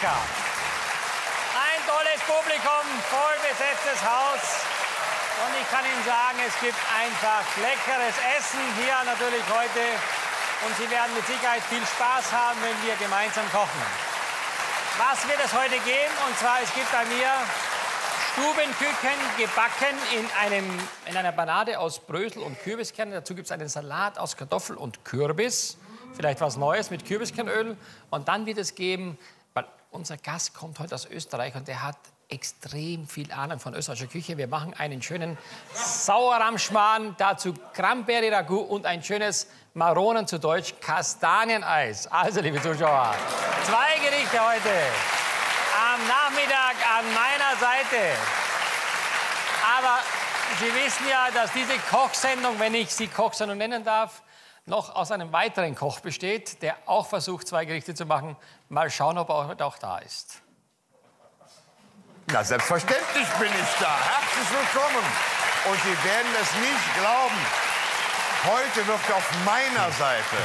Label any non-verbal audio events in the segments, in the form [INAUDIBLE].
Lecker. Ein tolles Publikum, voll besetztes Haus. Und ich kann Ihnen sagen, es gibt einfach leckeres Essen hier natürlich heute. Und Sie werden mit Sicherheit viel Spaß haben, wenn wir gemeinsam kochen. Was wird es heute geben? Und zwar, es gibt bei mir Stubenküken gebacken in, einem, in einer Panade aus Brösel und Kürbiskerne. Dazu gibt es einen Salat aus Kartoffel und Kürbis. Vielleicht was Neues mit Kürbiskernöl. Und dann wird es geben, unser Gast kommt heute aus Österreich und der hat extrem viel Ahnung von österreichischer Küche. Wir machen einen schönen Sauerramschmarrn, dazu Cranberry-Ragout und ein schönes Maronen zu Deutsch Kastanieneis. Also, liebe Zuschauer, zwei Gerichte heute am Nachmittag an meiner Seite. Aber Sie wissen ja, dass diese Kochsendung, wenn ich sie Kochsendung nennen darf, noch aus einem weiteren Koch besteht, der auch versucht, zwei Gerichte zu machen. Mal schauen, ob er auch da ist. Na, selbstverständlich bin ich da. Herzlich willkommen. Und Sie werden es nicht glauben. Heute wird auf meiner Seite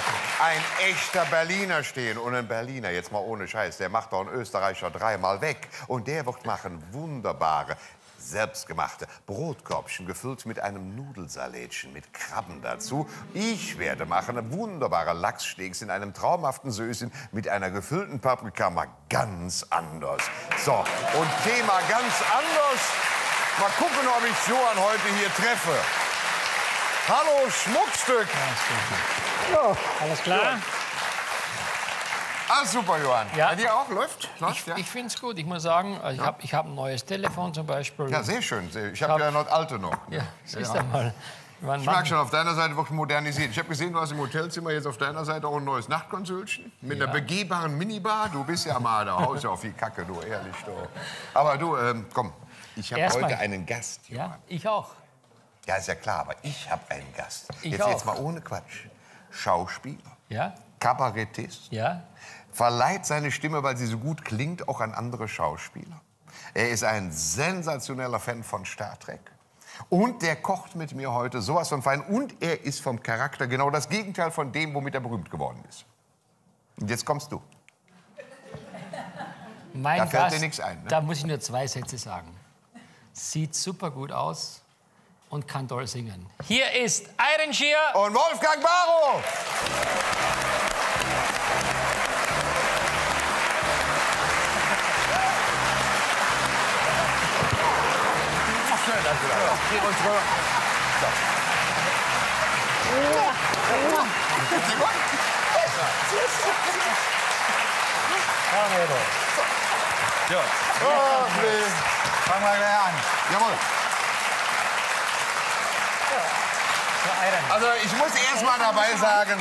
ein echter Berliner stehen. Und ein Berliner, jetzt mal ohne Scheiß, der macht doch einen Österreicher dreimal weg. Und der wird machen wunderbare, selbstgemachte Brotkorbchen gefüllt mit einem Nudelsalätchen mit Krabben dazu. Ich werde machen wunderbare Lachssteaks in einem traumhaften Söschen mit einer gefüllten Paprika mal ganz anders. So, und Thema ganz anders. Mal gucken, ob ich Johann heute hier treffe. Hallo, Schmuckstück. Ja, alles klar? Ah, super, Johann. Ja. Bei dir auch? Läuft? Läuft, Ich, ja? ich finde es gut. Ich muss sagen, also ich habe ich hab ein neues Telefon zum Beispiel. ja, sehr schön. Ich habe hab- ja noch alte noch. Ja, siehst du mal. Man Ich mag schon, auf deiner Seite wird modernisiert. Ich habe gesehen, du hast im Hotelzimmer jetzt auf deiner Seite auch ein neues Nachtkonsülchen mit einer begehbaren Minibar. Du bist ja mal, da haust ja auf die Kacke, du, ehrlich. Du. Aber du, ähm, komm, ich habe heute einen Gast. Ja, ich auch. Ja, ist ja klar, aber ich habe einen Gast. Ich jetzt, auch. jetzt mal ohne Quatsch. Schauspieler, Ja, Kabarettist, ja. verleiht seine Stimme, weil sie so gut klingt, auch an andere Schauspieler. Er ist ein sensationeller Fan von Star Trek. Und der kocht mit mir heute sowas von fein. Und er ist vom Charakter genau das Gegenteil von dem, womit er berühmt geworden ist. Und jetzt kommst du. Mein Da fällt Gast, dir nichts ein, ne? Da muss ich nur zwei Sätze sagen. Sieht super gut aus und kann toll singen. Hier ist Iron Shear. Und Wolfgang Barrow! Geh uns rüber. So. Gut? Ach, nee. Fangen wir gleich an. Jawohl. Also ich muss erst mal dabei sagen,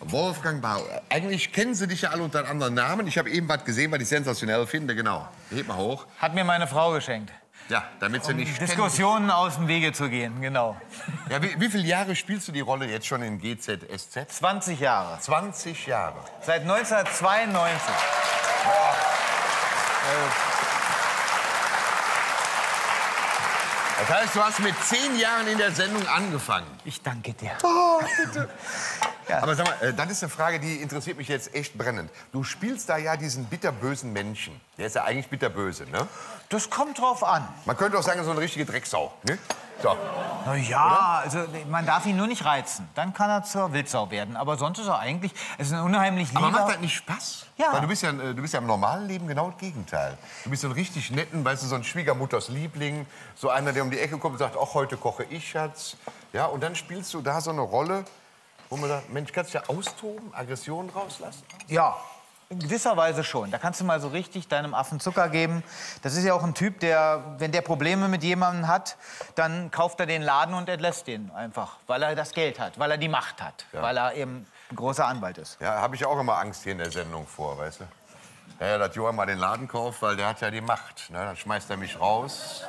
Wolfgang Bauer, eigentlich kennen Sie dich ja alle unter anderen Namen. Ich habe eben was gesehen, was ich sensationell finde, genau. Heb mal hoch. Hat mir meine Frau geschenkt. Ja, damit Sie nicht ständig... Diskussionen aus dem Wege zu gehen, genau. Ja, wie, wie viele Jahre spielst du die Rolle jetzt schon in GZSZ? 20 Jahre. 20 Jahre. Seit 1992. Das heißt, du hast mit zehn Jahren in der Sendung angefangen. Ich danke dir. Aber sag mal, äh, das ist eine Frage, die interessiert mich jetzt echt brennend. Du spielst da ja diesen bitterbösen Menschen. Der ist ja eigentlich bitterböse, ne? Das kommt drauf an. Man könnte auch sagen, so eine richtige Drecksau, ne? So. Na ja, also man darf ihn nur nicht reizen. Dann kann er zur Wildsau werden. Aber sonst ist er eigentlich, es ist ein unheimlich lieber... Aber macht das nicht Spaß? Ja. Weil du bist ja, äh, du bist ja im normalen Leben genau das Gegenteil. Du bist so ein richtig netten, weißt du, so ein Schwiegermutters Liebling, so einer, der um die Ecke kommt und sagt, ach, heute koche ich, Schatz. Ja, und dann spielst du da so eine Rolle, wo man sagt, Mensch, kannst du ja austoben, Aggressionen rauslassen? Ja, in gewisser Weise schon. Da kannst du mal so richtig deinem Affen Zucker geben. Das ist ja auch ein Typ, der, wenn der Probleme mit jemandem hat, dann kauft er den Laden und entlässt den einfach, weil er das Geld hat, weil er die Macht hat, weil er eben ein großer Anwalt ist. Ja, habe ich auch immer Angst hier in der Sendung vor, weißt du? Ja, ja, dass Johann mal den Laden kauft, weil der hat ja die Macht. Ne? Dann schmeißt er mich raus.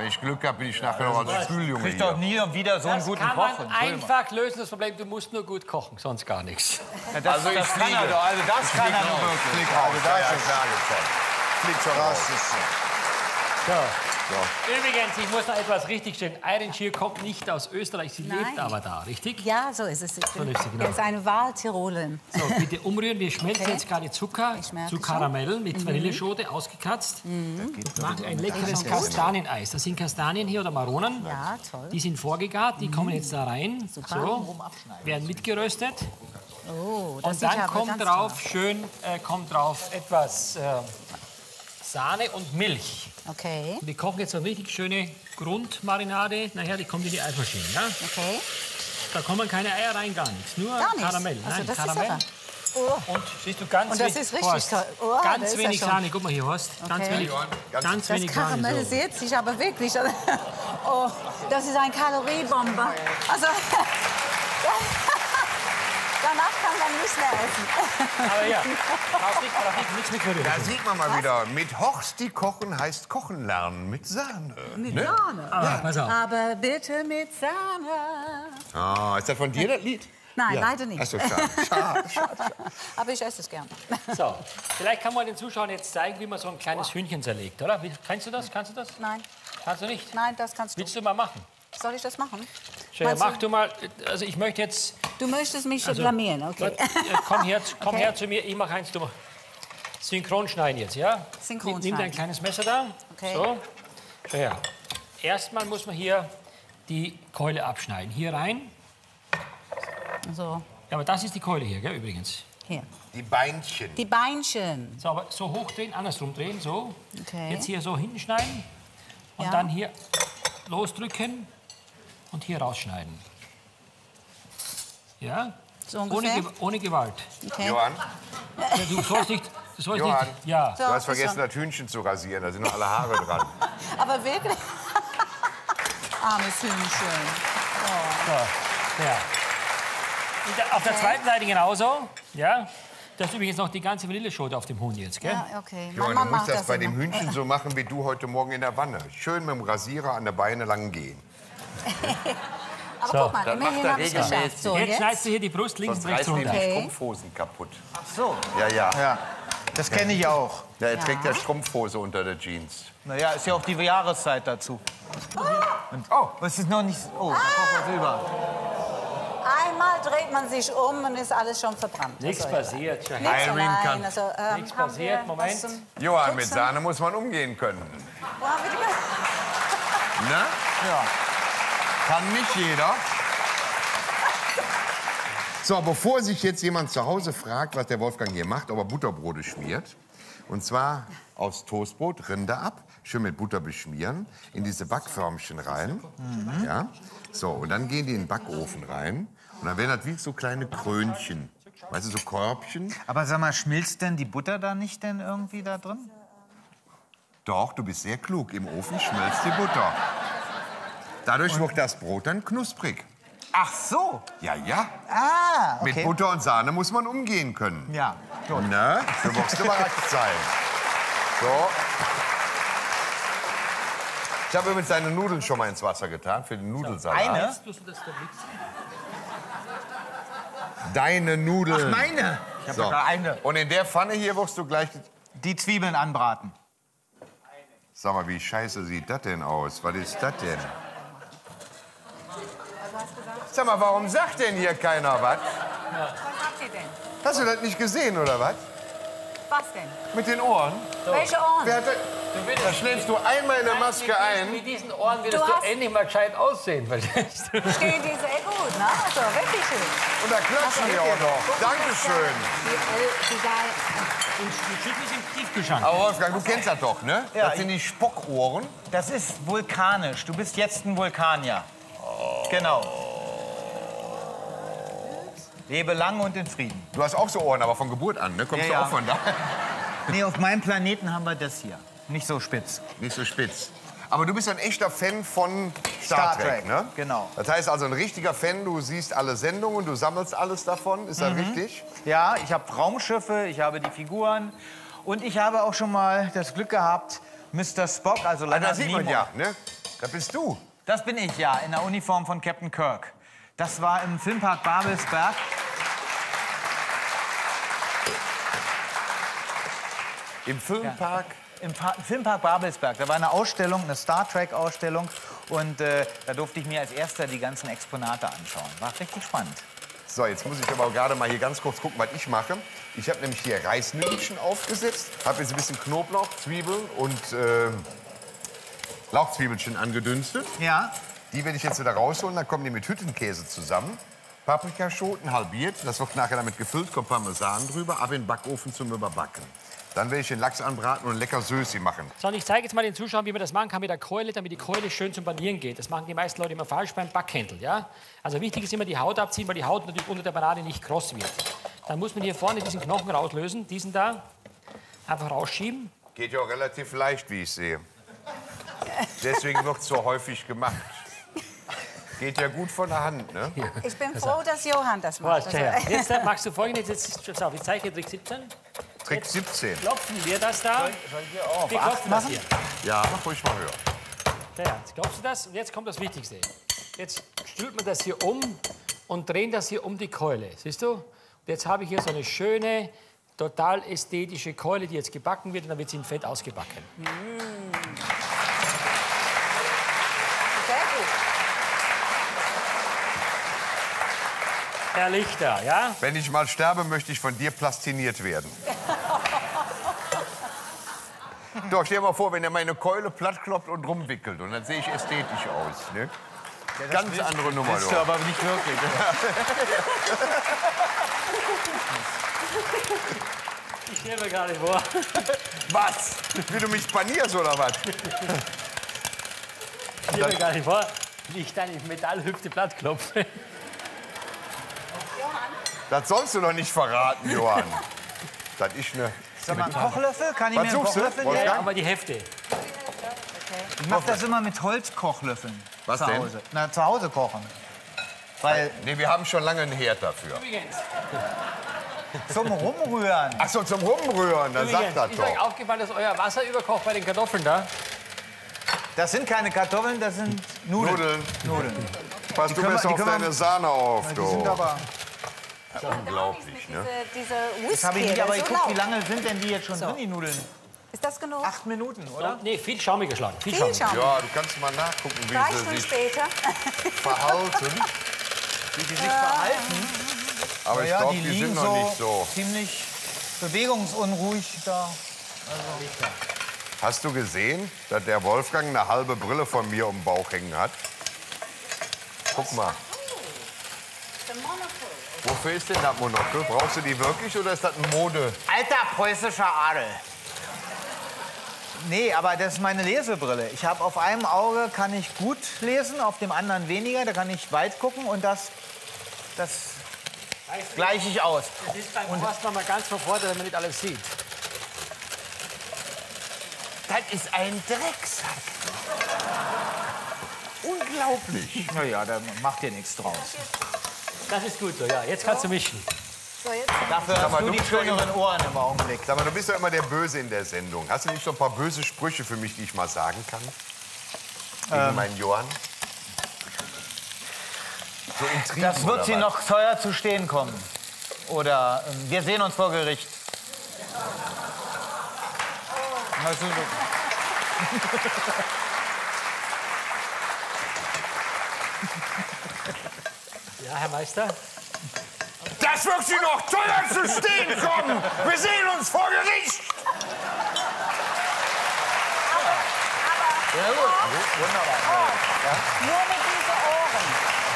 Wenn ich Glück habe, bin ich nachher noch als Spüljunge Kriegt doch nie und wieder so einen Das guten kann Koch. man Entschuldigung. einfach lösen, das Problem. Du musst nur gut kochen, sonst gar nichts. Ja, das, Also ich das kann fliege. er doch. Also das kann er wirklich. Flieg raus, ja, ja, ich sage schon. Flieg schon raus. So, Übrigens, ich muss noch etwas richtigstellen. Iron Shear kommt nicht aus Österreich, sie Nein. lebt aber da, richtig? Ja, so ist es. Ich bin, lebt sie, genau. Er ist eine Wahltirolin. So, bitte umrühren. Wir schmelzen Okay. jetzt gerade Zucker zu schon. Karamell mit Vanilleschote ausgekratzt. Machen ein leckeres Kastanieneis. Das sind Kastanien hier oder Maronen. Ja, toll. Die sind vorgegart, die kommen jetzt da rein. So, werden mitgeröstet. Oh, das Und dann kommt drauf schön äh, kommt drauf etwas äh, Sahne und Milch. Okay, Und wir kochen jetzt eine richtig schöne Grundmarinade. Nachher, die kommt in die Eismaschine. Ja? okay. Da kommen keine Eier rein, gar nichts. Nur Gar nichts. Karamell. Also Nein, das Karamell. Oh, Und siehst du ganz Und das wenig- ist richtig Horst. Oh, ganz wenig schon. Sahne. Guck mal hier, Horst. Ganz Okay. wenig, ganz- ganz das wenig Sahne. So. karamellisiert sich aber wirklich. [LAUGHS] Oh, das ist ein Kaloriebombe. Also, [LAUGHS] danach kann man nicht mehr essen. [LAUGHS] Aber ja. Da sieht man mal wieder, mit Horsti kochen heißt kochen lernen mit Sahne. Mit ne? Sahne. Aber pass auf. Aber bitte mit Sahne. Ah, ist das von dir das Lied? Nein, leider nicht. Ach so, schade. [LAUGHS] schade, schade. Aber ich esse es gern. So, vielleicht kann man den Zuschauern jetzt zeigen, wie man so ein kleines Hühnchen zerlegt, oder? Wie, kannst du das? Kannst du das? Nein, Kannst du nicht? nein, das kannst du. Willst du mal machen? Soll ich das machen? Schön, mach du- mal. Also ich möchte jetzt. Du möchtest mich Also, blamieren, okay. Äh, Komm, her, [LAUGHS] komm Okay. her zu mir, ich mach eins, du mach. Synchron schneiden jetzt, ja? Synchron Nimm- Nimm dein kleines Messer da. Okay. So. Schau her. Erstmal muss man hier die Keule abschneiden. Hier rein. So, Ja, aber das ist die Keule hier, gell, übrigens. hier. Die Beinchen. Die Beinchen. So, aber so hochdrehen, andersrum drehen, so. Okay. Jetzt hier so hinten schneiden. Und Ja. dann hier losdrücken und hier rausschneiden. Ja? So ohne, ungefähr? Ge- ohne Gewalt. Okay. Johann, Ja, du sollst nicht. Du sollst Johann. nicht. Ja. So, du hast vergessen, schon. das Hühnchen zu rasieren. Da sind noch alle Haare dran. [LAUGHS] Aber wirklich. [LAUGHS] Armes Hühnchen. So, ja. Und da- auf der zweiten Seite genauso. Ja. Das ist übrigens noch die ganze Vanilleschote auf dem Huhn jetzt, gell? Ja, okay. Johann, du musst macht das bei dem. Hühnchen so machen, wie du heute Morgen in der Wanne. Schön mit dem Rasierer an der Beine lang gehen. [LAUGHS] Aber So, guck mal, dann macht immerhin er habe ich geschafft. So, Jetzt jetzt? schneidest du hier die Brust links und rechts runter. die Okay. Strumpfhosen kaputt. So. Ja, ja. Ja, das kenne ich auch. ja er trägt ja Strumpfhose unter der Jeans. Naja, ist ja auch die Jahreszeit dazu. Und, oh, es ist noch nicht. Oh, da kocht was über. Einmal dreht man sich um und ist alles schon verbrannt. Nichts Also, passiert. Irene nein, kann- also, ähm, Nichts passiert, Moment. Johann, mit? Sahne muss man umgehen können. Wo haben wir die gemacht? Ne? Ja. Kann nicht jeder. So, bevor sich jetzt jemand zu Hause fragt, was der Wolfgang hier macht, ob er Butterbrote schmiert, und zwar aus Toastbrot, Rinde ab, schön mit Butter beschmieren, in diese Backförmchen rein. Ja? So, und dann gehen die in den Backofen rein. Und dann werden das wie so kleine Krönchen. Weißt du, so Körbchen. Aber sag mal, schmilzt denn die Butter da nicht denn irgendwie da drin? Doch, du bist sehr klug. Im Ofen schmilzt die Butter. Dadurch wird das Brot dann knusprig. Ach so. Ja, ja. Ah, okay. Mit Butter und Sahne muss man umgehen können. Ja, gut. Ne? Du wirst überrascht sein. So. Ich habe übrigens deine Nudeln schon mal ins Wasser getan für den Nudelsalat. Eine? Deine Nudeln. Ach, meine. Ich habe So. sogar eine. Und in der Pfanne hier wirst du gleich... Die Zwiebeln anbraten. Sag mal, wie scheiße sieht das denn aus? Was ist das denn? Sag mal, warum sagt denn hier keiner was? Was habt ihr denn? Hast du das nicht gesehen, oder was? Was denn? Mit den Ohren? Welche Ohren? Wer hat das? Da schläfst du einmal in der Maske ein. Mit diesen Ohren würdest Du du, hast- endlich mal gescheit aussehen. verstehst du? Stehen die sehr gut, ne? Also wirklich schön. Und da klatschen die auch noch. Dankeschön. Die, die Geil. Und die ist im Tiefkühlschrank. Aber Wolfgang, du kennst das doch, ne? Ja, das sind die Spockohren. Das ist vulkanisch. Du bist jetzt ein Vulkanier. Genau. Lebe lang und in Frieden. Du hast auch so Ohren, aber von Geburt an, ne? Kommst Ja, du ja. auch von da? [LAUGHS] Nee, auf meinem Planeten haben wir das hier. Nicht so spitz. Nicht so spitz. Aber du bist ein echter Fan von Star, Star Trek, ne? genau. Das heißt also ein richtiger Fan, du siehst alle Sendungen, du sammelst alles davon, ist Mhm. das richtig? Ja, ich habe Raumschiffe, ich habe die Figuren und ich habe auch schon mal das Glück gehabt, Mr. Spock, also Ah, Leonard da sieht man ja, ne? Da bist du. Das bin ich ja, in der Uniform von Captain Kirk. Das war im Filmpark Babelsberg. Im Filmpark im Pa- Filmpark Babelsberg. Da war eine Ausstellung, eine Star Trek-Ausstellung. Und äh, da durfte ich mir als erster die ganzen Exponate anschauen. War richtig spannend. So, jetzt muss ich aber auch gerade mal hier ganz kurz gucken, was ich mache. Ich habe nämlich hier Reisnüdelchen aufgesetzt, habe jetzt ein bisschen Knoblauch, Zwiebeln und äh, Lauchzwiebelchen angedünstet. Ja. Die werde ich jetzt wieder rausholen, dann kommen die mit Hüttenkäse zusammen. Paprikaschoten halbiert, das wird nachher damit gefüllt, kommt Parmesan drüber, ab in den Backofen zum Überbacken. Dann werde ich den Lachs anbraten und lecker Sösi machen. So, und ich zeige jetzt mal den Zuschauern, wie man das machen kann mit der Keule, damit die Keule schön zum Panieren geht. Das machen die meisten Leute immer falsch beim Backhändel. Ja? Also wichtig ist immer die Haut abziehen, weil die Haut natürlich unter der Banane nicht kross wird. Dann muss man hier vorne diesen Knochen rauslösen, diesen da, einfach rausschieben. Geht ja auch relativ leicht, wie ich sehe. Deswegen wird es so häufig gemacht. Geht ja gut von der Hand, ne? Ich bin froh, dass Johann das macht. Ja. Jetzt äh, machst du folgendes, jetzt, pass auf, ich zeige dir Trick 17. Trick 17. Klopfen wir das da. Wir acht klopfen das hier. Ja, mach ruhig mal höher. Ja, ja, jetzt klopfst du das und jetzt kommt das Wichtigste. Jetzt stülpt man das hier um und drehen das hier um die Keule. Siehst du? Und jetzt habe ich hier so eine schöne, total ästhetische Keule, die jetzt gebacken wird und dann wird sie in Fett ausgebacken. Sehr gut. Herr Lichter, ja? Wenn ich mal sterbe, möchte ich von dir plastiniert werden. [LAUGHS] Doch, stell dir mal vor, wenn er meine Keule plattkloppt und rumwickelt. Und dann sehe ich ästhetisch aus. Ne? Ganz andere Nummer. Du doch. aber nicht wirklich. [LAUGHS] Ich stelle mir gerade vor. Was? Wie du mich panierst oder was? Ich stelle mir gar nicht vor, wie ich deine Metallhüfte platt klopfe. Das sollst du doch nicht verraten, Johann. Das ist eine. Sag mal, einen Kochlöffel? Kann ich Was mir einen suchst du? Kochlöffel nehmen? Aber die Hefte. Ich mache das immer mit Holzkochlöffeln. Was zu denn? Hause. Na, zu Hause kochen. Weil Nee, wir haben schon lange einen Herd dafür. Übrigens, zum Rumrühren. Ach so, zum Rumrühren, dann sag übrigens das ist euch doch. aufgefallen, dass euer Wasser überkocht bei den Kartoffeln da? Das sind keine Kartoffeln, das sind Nudeln. Nudeln. Nudeln. Pass du können wir- die auf können wir- deine Sahne auf, Die sind du. aber. Unglaublich, ne? Diese, diese Das habe ich nicht, aber ich so guck, wie lange sind denn die jetzt schon drin, die Nudeln? Ist das genug? Acht Minuten, oder? Nee, viel Schaum geschlagen. Viel, Viel Schaum. Schaum. Ja, du kannst mal nachgucken, wie Drei sie Stunden sich später. [LAUGHS] verhalten. Wie die sich verhalten. Aber ich ja, glaube, die die sind noch nicht so. ziemlich bewegungsunruhig da. Hast du gesehen, dass der Wolfgang eine halbe Brille von mir um den Bauch hängen hat? Guck mal. Wofür ist denn das Monokel? Brauchst du die wirklich oder ist das ein Mode? Alter preußischer Adel. Nee, aber das ist meine Lesebrille. Ich habe auf einem Auge kann ich gut lesen, auf dem anderen weniger. Da kann ich weit gucken und das, das gleiche ich aus. Das ist beim Horst noch mal ganz Vorteil, wenn man nicht alles sieht. Das ist ein Drecksack. Unglaublich. Naja, da macht ihr nichts draus. Das ist gut so, ja. Jetzt kannst du mischen. So, jetzt. Dafür mal, hast du du die schöneren Ohren im Augenblick. Sag mal, du bist doch immer der Böse in der Sendung. Hast du nicht so ein paar böse Sprüche für mich, die ich mal sagen kann? Gegen Ähm. meinen Johann? So Intrigen Das wird sie was? noch teuer zu stehen kommen. Oder ähm, wir sehen uns vor Gericht. Also, [LAUGHS] Ja, Herr Meister? Das wird sie noch teuer zu stehen kommen! Wir sehen uns vor Gericht! ja gut, wunderbar. Nur mit diesen Ohren.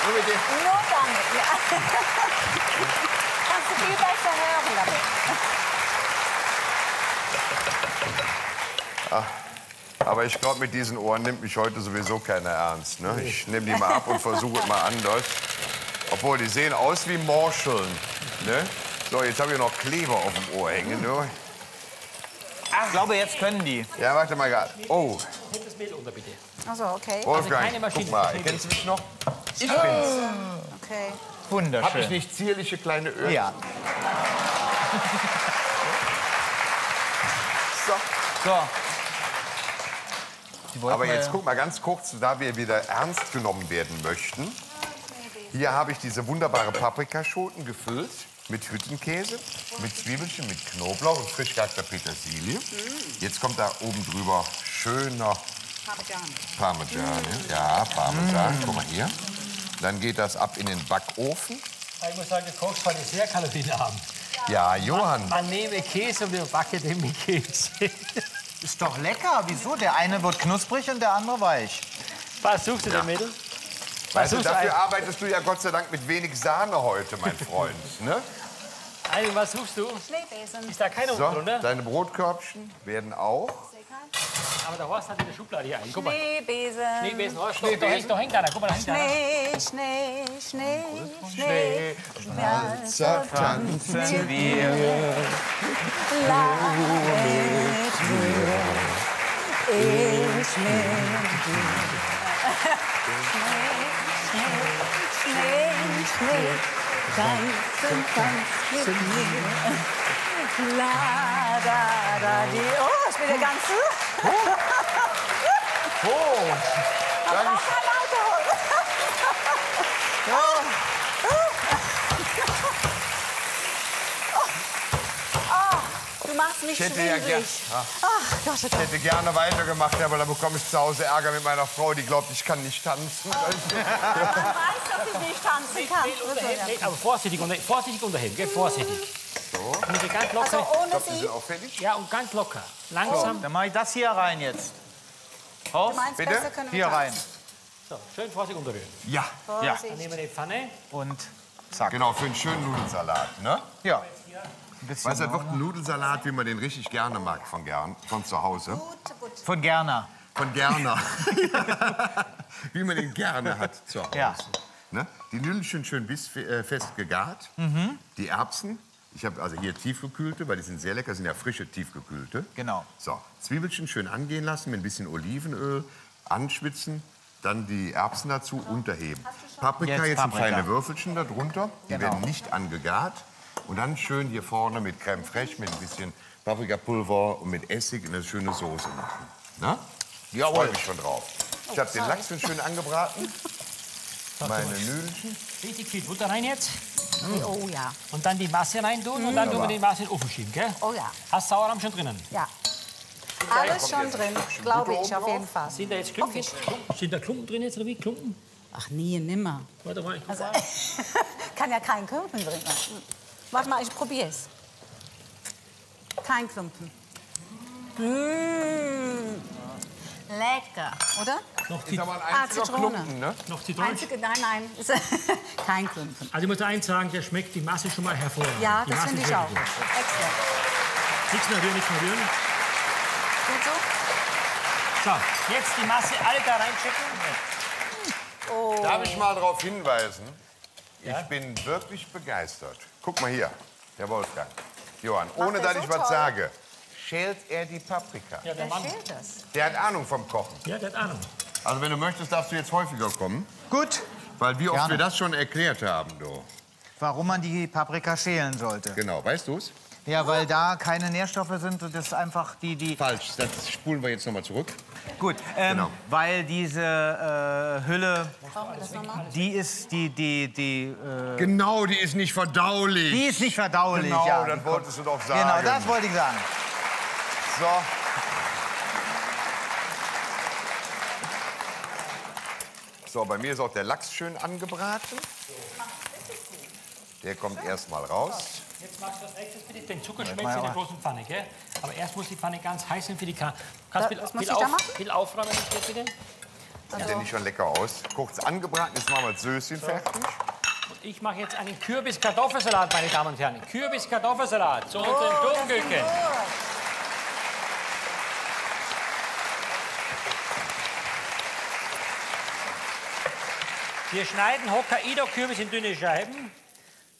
Nur mit dem- Nur damit, ja. [LAUGHS] Kannst du viel besser hören damit. Aber ich glaube, mit diesen Ohren nimmt mich heute sowieso keiner ernst. Ne? Ich nehme die mal ab und versuche es [LAUGHS] mal anders. Obwohl, die sehen aus wie Morscheln. Ne? So, jetzt habe ich noch Kleber auf dem Ohr hängen. Ne? Ich glaube, jetzt können die. Ja, warte mal gerade. Oh, Nimm das Mehl unter, bitte. Also, okay. Wolfgang, keine Maschine, guck mal. Kennst du mich noch? Ich bin's. okay. Hab ich Wunderschön. nicht zierliche kleine Öhrchen? Ja. [LAUGHS] So. So. Aber jetzt guck mal ganz kurz, da wir wieder ernst genommen werden möchten. Hier habe ich diese wunderbare Paprikaschoten gefüllt mit Hüttenkäse, mit Zwiebelchen, mit Knoblauch und frisch gehackter Petersilie. Jetzt kommt da oben drüber schöner Parmesan. Ja, Parmesan. Guck mal hier. Dann geht das ab in den Backofen. Ich muss sagen, du kochst heute sehr kalorienarm. Ja, Johann. Man nehme Käse und wir backen den mit Käse. Ist doch lecker. Wieso? Der eine wird knusprig und der andere weich. Was suchst du denn, Mädel? Weißt du, dafür ein- arbeitest du ja Gott sei Dank mit wenig Sahne heute, mein Freund. Ne? Eileen, was suchst du? Schneebesen. Ist da keine So, drunter? deine Brotkörbchen werden auch. Aber der Horst hat in der Schublade hier einen. Guck mal. Schneebesen. Schneebesen, Horst. Schneebesen. Da hängt, da hängt einer. Guck mal, da hängt einer. Schnee, Schnee, Schnee, Schnee. Walzer tanzen wir. Ich will Schnee, Schnee, tanzen, tanz mit mir. La, da, da, die. Oh, ich bin der ganze. Oh, Kein Alkohol. Oh, Du machst mich Ich hätte ja ich hätte gerne weitergemacht, aber da bekomme ich zu Hause Ärger mit meiner Frau, die glaubt, ich kann nicht tanzen. Gott. [LAUGHS] Du weißt, dass ich nicht tanzen kann. Nee, aber vorsichtig, unter, vorsichtig unterheben, gell? Vorsichtig. So. Und ganz locker. Also ohne Die sie. auch fertig. Ja, und ganz locker. Langsam. Dann mache ich das hier rein jetzt. Meinst, Bitte? hier rein. So, schön vorsichtig unterrühren. Ja, Ja. Dann nehmen wir die Pfanne. Und zack. genau, für einen schönen Nudelsalat. Ne? Ja. Bisschen Weißt du, das wird ein Nudelsalat, wie man den richtig gerne mag von, gern, von zu Hause. Von Gerner. Von gerne. [LAUGHS] wie man den gerne hat zu Hause. Ja. Ne? Die Nudelchen schön bis, äh, fest gegart. Mhm. Die Erbsen. Ich habe also hier tiefgekühlte, weil die sind sehr lecker, sind ja frische tiefgekühlte. Genau. So, Zwiebelchen schön angehen lassen mit ein bisschen Olivenöl, anschwitzen, dann die Erbsen dazu unterheben. Paprika Jetzt jetzt, in Paprika. kleine Würfelchen darunter, die Genau. werden nicht angegart. Und dann schön hier vorne mit Creme fraiche, mit ein bisschen Paprikapulver und mit Essig eine schöne Soße machen. Na? Jawohl. Freue mich schon drauf. Ich habe den Lachs schon schön angebraten. [LAUGHS] Meine Nudelchen. Richtig viel Butter rein jetzt. Oh ja, Und dann die Masse rein tun und dann tun wir die Masse in den Ofen schieben, gell? oh ja, Hast Sauerrahm schon drinnen? ja. Alles schon drin, glaube ich, auf jeden. Fall. Sind da jetzt Klumpen? Sind da Klumpen drin jetzt oder wie? Klumpen? Ach nie, nimmer. Warte mal. Also, [LAUGHS] kann ja kein Klumpen drin sein. Warte mal, ich probiere es. Kein Klumpen. Mmh. Lecker, oder? Noch, Ist die, aber ein Ah, einziger. Klumpen, ne? noch Zitronen. Einzige, nein, nein, [LAUGHS] kein Klumpen. Also ich muss eins sagen, der schmeckt die Masse schon mal hervorragend. Ja, die das finde ich auch. gut. Extra. Nichts mehr rühren, nichts mehr rühren. Gut so? So, jetzt die Masse alle da reinschicken. Darf ich mal darauf hinweisen? Ich bin wirklich begeistert. Guck mal hier, der Wolfgang. Johann, ohne dass so ich was toll. sage, schält er die Paprika. Ja, der Mann. schält das? Der hat Ahnung vom Kochen. Ja, der hat Ahnung. Also wenn du möchtest, darfst du jetzt häufiger kommen. Gut. Weil wie oft Gerne. wir das schon erklärt haben, du. Warum man die Paprika schälen sollte. Genau, weißt du's? Ja, weil da keine Nährstoffe sind und das einfach die, die... Falsch, das spulen wir jetzt noch mal zurück. Gut, ähm, Genau. weil diese äh, Hülle, das nochmal? die ist, die, die, die, äh, Genau, die ist nicht verdaulich. die ist nicht verdaulich. Genau, ja, das die wolltest du doch kommt- sagen. Genau, das wollte ich sagen. So. So, bei mir ist auch der Lachs schön angebraten. Der kommt erst mal raus. Jetzt machst du das nächste bitte. Den Zucker schmeckt in der großen Pfanne, gell? Aber erst muss die Pfanne ganz heiß sein für die Karte. Kannst Da- viel, was muss viel, ich da auf, machen? viel aufräumen, bitte. Sieht der nicht schon lecker aus? Kurz angebraten, jetzt machen wir das Söschen fertig. Ich mache jetzt einen Kürbis-Kartoffelsalat, meine Damen und Herren. Kürbis-Kartoffelsalat zu unseren Sturmküken. Wir schneiden Hokkaido-Kürbis in dünne Scheiben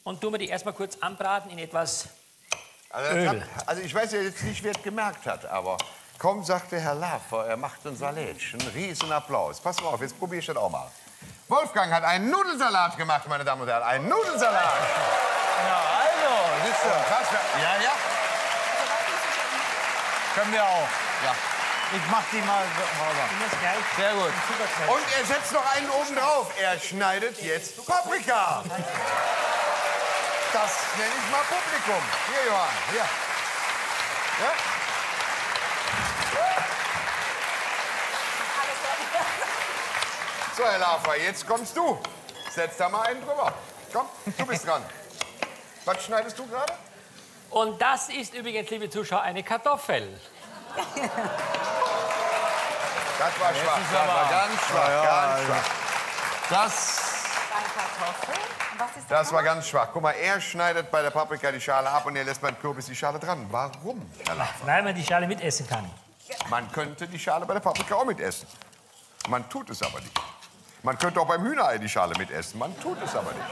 und tun wir die erstmal kurz anbraten in etwas. Also, Öl. hat, also ich weiß ja jetzt nicht, wer es gemerkt hat, aber kaum sagte Herr Laffer, er macht einen Salätchen. Riesen Applaus. Pass mal auf, jetzt probiere ich das auch mal. Wolfgang hat einen Nudelsalat gemacht, meine Damen und Herren. Einen Nudelsalat. Ja, also, siehst du, Krass, ja, ja. können wir auch. ja. Ich mach die mal sauber. Sehr gut. Und er setzt noch einen oben drauf. Er schneidet jetzt Paprika. Das nenne ich mal Publikum. Hier, Johann, hier. Ja? So, Herr Lafer, jetzt kommst du. Setz da mal einen drüber. Komm, du bist dran. Was schneidest du gerade? Und das ist übrigens, liebe Zuschauer, eine Kartoffel. Das war schwach, das war ganz schwach, ganz schwach. Das, Kartoffel. Das war ganz schwach. Guck mal, er schneidet bei der Paprika die Schale ab und er lässt beim Kürbis die Schale dran. Warum, Herr Lafer? Weil man die Schale mitessen kann. Man könnte die Schale bei der Paprika auch mitessen. Man tut es aber nicht. Man könnte auch beim Hühnerei die Schale mitessen. Man tut es aber nicht.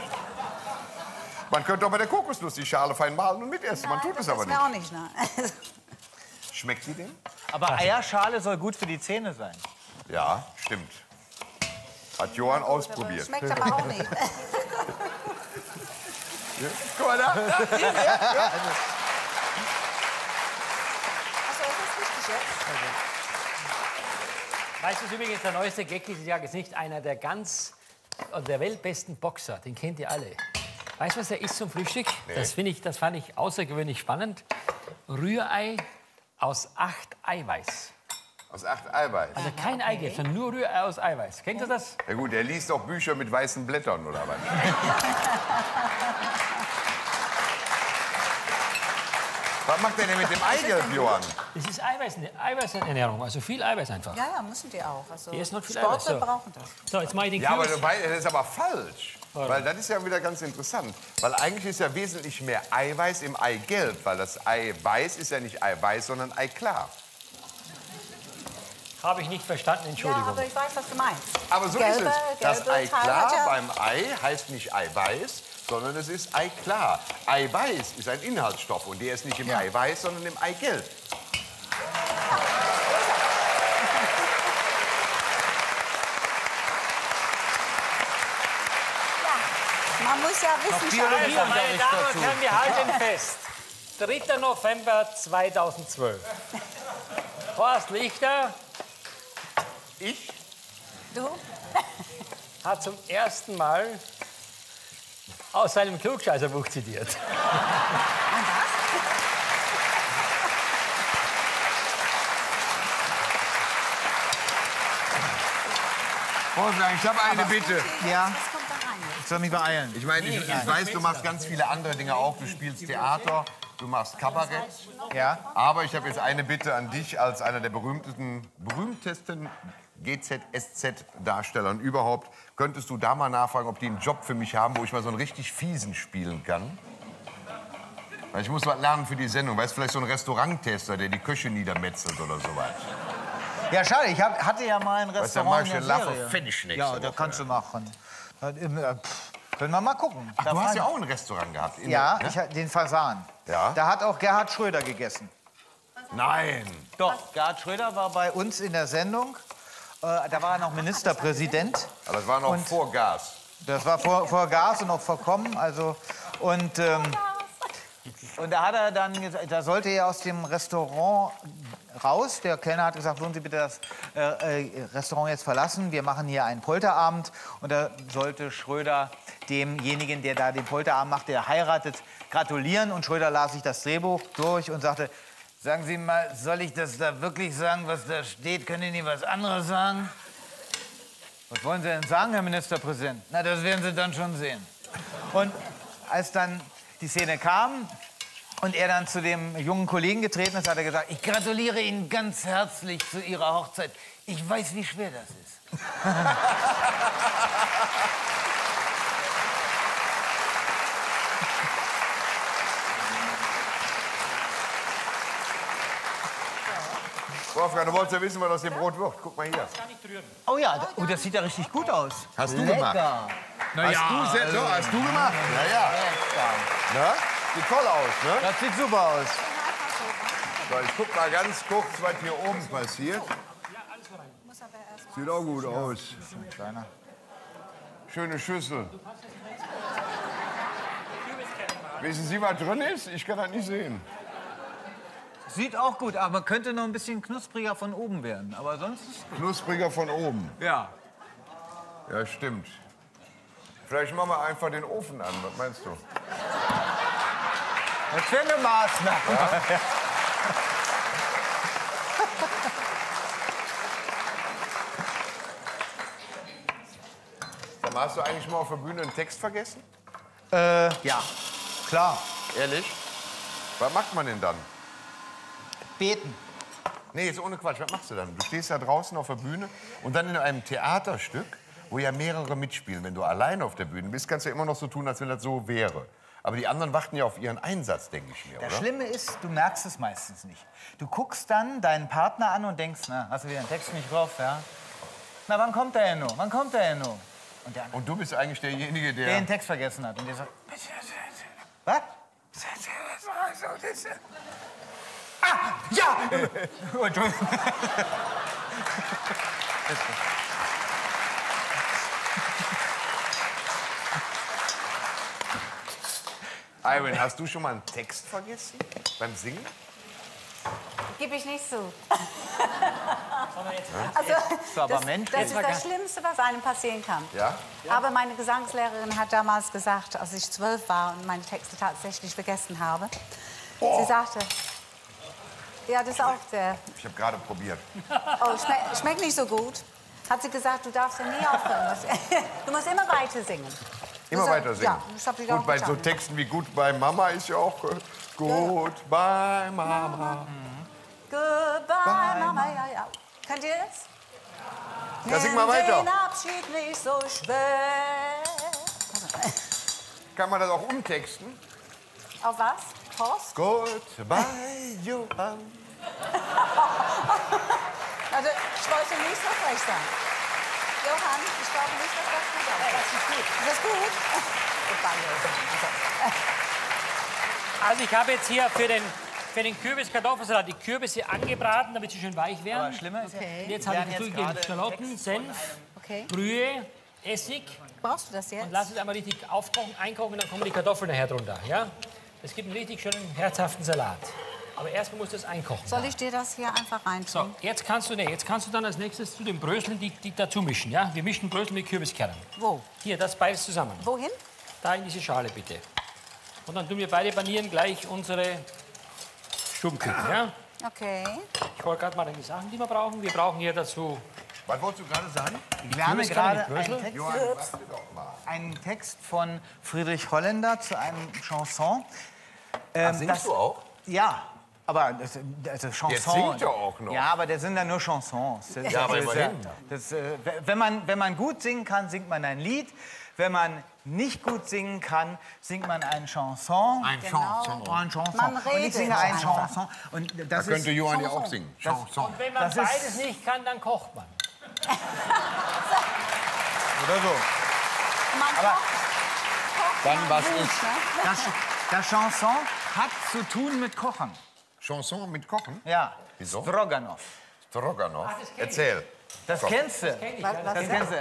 Man könnte auch bei der Kokosnuss die Schale fein mahlen und mitessen. Man tut es aber Das nicht. mir auch nicht, ne? Schmeckt die denn? Aber Eierschale soll gut für die Zähne sein. Ja, stimmt. Hat Johann ausprobiert. Schmeckt aber auch nicht. [LAUGHS] Guck mal da. da. Achso, ist das richtig jetzt? Weißt du, übrigens, der neueste Gag dieses Jahr ist nicht einer der ganz, oder der weltbesten Boxer. Den kennt ihr alle. Weißt du, was er isst zum Frühstück? Das, finde ich, das fand ich außergewöhnlich spannend. Rührei aus acht Eiweiß. Aus acht Eiweiß. Also kein Eigelb, sondern nur Rührei aus Eiweiß. Kennt ihr das? Ja gut, er liest auch Bücher mit weißen Blättern, oder was? [LAUGHS] was macht er denn mit dem Eigelb, Johann? Das ist Eiweiß, Eiweißernährung, also viel Eiweiß einfach. Ja, ja, müssen die auch. Also, Die essen noch viel Sportler Eiweiß, so. brauchen das. So, jetzt mache ich den Ja, aber weißt, das ist aber falsch. Weil das ist ja wieder ganz interessant. Weil eigentlich ist ja wesentlich mehr Eiweiß im Eigelb. Weil das Eiweiß ist ja nicht Eiweiß, sondern Eiklar. Habe ich nicht verstanden, Ja, Entschuldigung. aber ich weiß, was du meinst. Aber so Gelbe- ist es. Das Eiklar ja- beim Ei heißt nicht Eiweiß, sondern es ist Eiklar. Eiweiß ist ein Inhaltsstoff und der ist nicht im Eiweiß, sondern im Eigelb. Man muss ja wissen. Also, meine Damen und Herren, wir halten fest. 3. November 2012. [LAUGHS] Horst Lichter Ich? du, [LAUGHS] hat zum ersten Mal aus seinem Klugscheißerbuch zitiert. [LAUGHS] Wolfgang, ich habe eine Bitte. Ja, ich soll mich beeilen. Ich meine, ich, ich weiß, du machst ganz viele andere Dinge auch. Du spielst Theater, du machst Kabarett. Ja? Aber ich habe jetzt eine Bitte an dich als einer der berühmtesten, berühmtesten GZSZ-Darstellern überhaupt. Könntest du da mal nachfragen, ob die einen Job für mich haben, wo ich mal so einen richtig fiesen spielen kann? Weil ich muss was lernen für die Sendung. Weißt du, vielleicht so ein Restauranttester, der die Köche niedermetzelt oder sowas. Ja, schade, ich hab, hatte ja mal ein Weißt du, da Restaurant mach in ich der den. Pfennig nächste Ja, da kannst du machen. Äh, pff, Können wir mal gucken. Ach, Da du hast ja auch ein Restaurant gehabt. in Ja, der- ich, hab den Fasan. Ja. Da hat auch Gerhard Schröder gegessen. Nein. Doch, Gerhard Schröder war bei uns in der Sendung. Äh, da war er noch Ministerpräsident. Aber das war noch Und- vor Gas. Das war vor, vor Gas und auch vor Kommen. Also, und, ähm, und da hat er dann gesagt, da sollte er aus dem Restaurant raus. Der Kellner hat gesagt, wollen Sie bitte das äh, äh, Restaurant jetzt verlassen. Wir machen hier einen Polterabend. Und da sollte Schröder demjenigen, der da den Polterabend macht, der heiratet, gratulieren. Und Schröder las sich das Drehbuch durch und sagte, sagen Sie mal, soll ich das da wirklich sagen, was da steht? Können Sie was anderes sagen? Was wollen Sie denn sagen, Herr Ministerpräsident? Na, das werden Sie dann schon sehen. Und als dann die Szene kam und er dann zu dem jungen Kollegen getreten ist, hat er gesagt, ich gratuliere Ihnen ganz herzlich zu Ihrer Hochzeit. Ich weiß, wie schwer das ist. [LAUGHS] Wolfgang, du wolltest ja wissen, was aus dem Brot wird. Guck mal hier. Oh ja, oh, das sieht ja richtig gut aus. Hast du Lecker. gemacht? hast, du, sehr- so, hast du gemacht? Ja, ja. Na? Sieht toll aus, ne? Das sieht super aus. So, ich guck mal ganz kurz, was hier oben passiert. Sieht auch gut aus. Kleiner. Schöne Schüssel. Wissen Sie, was drin ist? Ich kann das nicht sehen. Sieht auch gut, aber könnte noch ein bisschen knuspriger von oben werden. Aber sonst ist Knuspriger von oben. Ja. Ja, stimmt. Vielleicht machen wir einfach den Ofen an. Was meinst du? Das wäre eine Maßnahme. Sag mal, hast du eigentlich mal auf der Bühne einen Text vergessen? Äh, ja, klar. Ehrlich? Was macht man denn dann? Beten. Nee, jetzt ohne Quatsch. Was machst du dann? Du stehst da draußen auf der Bühne und dann in einem Theaterstück, wo ja mehrere mitspielen. Wenn du alleine auf der Bühne bist, kannst du ja immer noch so tun, als wenn das so wäre. Aber die anderen warten ja auf ihren Einsatz, denke ich mir, Das oder? Schlimme ist, du merkst es meistens nicht. Du guckst dann deinen Partner an und denkst, na, hast du wieder einen Text nicht drauf, ja? Na, wann kommt der denn noch? Wann kommt der denn noch? Und der andere, Und du bist eigentlich derjenige, der der... den Text vergessen hat. Und der sagt, [LAUGHS] was? Ah, ja! [LAUGHS] Oh, Entschuldigung. [LAUGHS] Iron, hast du schon mal einen Text vergessen beim Singen? Gib ich nicht zu. [LAUGHS] Also, das, das ist das Schlimmste, was einem passieren kann. Ja? Aber meine Gesangslehrerin hat damals gesagt, als ich zwölf war und meine Texte tatsächlich vergessen habe, sie sagte, ja, das ist auch der, Ich habe gerade probiert. oh, schme schmeckt nicht so gut. Hat sie gesagt, du darfst ja nie aufhören. [LAUGHS] Du musst immer weiter singen. Immer weiter singen. Ja, das hab ich Gut, bei so. Texten wie Gut bei Mama ist ja auch äh, Gut bei Mama. Goodbye, Mama, ja, ja. Könnt ihr das? Ja, sing mal weiter. Den Abschied nicht so schwer. Kann man das auch umtexten? Auf was? Post? Gut bei Johann. [LAUGHS] Also, ich wollte nicht so frech sein. Johann, ich glaube nicht, dass das gut aussieht. Das ist gut. Ist das gut? Goodbye. Also ich habe jetzt hier für den, für den Kürbis-Kartoffelsalat die Kürbisse angebraten, damit sie schön weich Aber werden. schlimmer ist Okay. Jetzt Wir habe ich gerade Schalotten, Senf, Okay. Brühe, Essig Brauchst du das jetzt? und lass es einmal richtig aufkochen, einkochen, dann kommen die Kartoffeln nachher drunter. Ja? Es gibt einen richtig schönen, herzhaften Salat. Aber erstmal muss das einkochen. Soll ich dir das hier einfach So, reintun? jetzt kannst du, nee, jetzt kannst du dann als nächstes zu den Bröseln die, die dazu mischen. Ja? Wir mischen Brösel mit Kürbiskernen. Wo? Hier, das beides zusammen. Wohin? Da in diese Schale bitte. Und dann tun wir beide panieren gleich unsere Stummküken. Ja? Okay. Ich wollte gerade mal die Sachen, die wir brauchen. Wir brauchen hier dazu Was wolltest du gerade sagen? Ich lerne gerade einen Brösel. Text, Johann, einen Text von Friedrich Holländer zu einem Chanson. Ähm, singst das- du auch? Ja, aber das, also Chanson. Jetzt singt er auch noch. Ja, aber das sind dann nur Chansons. Das, Ja, aber das, immerhin. Das, äh, wenn, man, wenn man gut singen kann, singt man ein Lied. Wenn man nicht gut singen kann, singt man ein Chanson. Ein Genau. Chanson. Ein Chanson. Man Und ich redet singe ein. Chanson. Und Da das könnte ist, Johann ja auch singen. Chanson. Wenn man Das ist- beides nicht kann, dann kocht man. oder so. Man Aber- kocht, kocht Dann man was ist- Ne? Das, das Chanson hat zu tun mit Kochen. Chanson mit Kochen? Ja. Wieso? Das kenn ich. Erzähl. Das Komm. kennst du. Das kennst du.